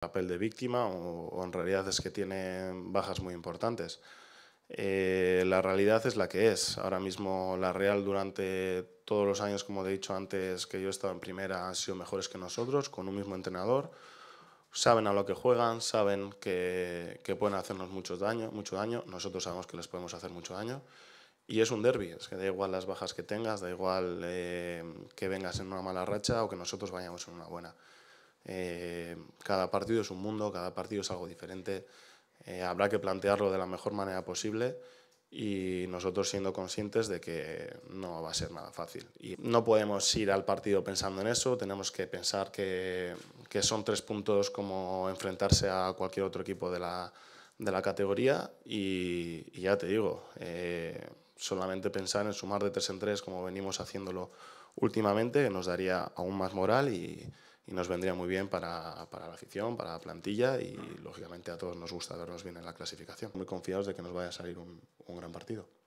papel de víctima o, en realidad es que tiene bajas muy importantes. Eh, la realidad es la que es. Ahora mismo la Real durante todos los años, como he dicho antes, que yo he estado en primera, han sido mejores que nosotros, con un mismo entrenador. Saben a lo que juegan, saben que, que pueden hacernos mucho daño, mucho daño. Nosotros sabemos que les podemos hacer mucho daño. Y es un derby, es que da igual las bajas que tengas, da igual eh, que vengas en una mala racha o que nosotros vayamos en una buena. Eh, cada partido es un mundo, cada partido es algo diferente. Eh, habrá que plantearlo de la mejor manera posible y nosotros siendo conscientes de que no va a ser nada fácil. Y no podemos ir al partido pensando en eso, tenemos que pensar que, que son tres puntos como enfrentarse a cualquier otro equipo de la, de la categoría y, ya te digo, eh, solamente pensar en sumar de tres en tres como venimos haciéndolo últimamente nos daría aún más moral y, y nos vendría muy bien para, para, la afición, para la plantilla y lógicamente a todos nos gusta vernos bien en la clasificación. Muy confiados de que nos vaya a salir un, un gran partido.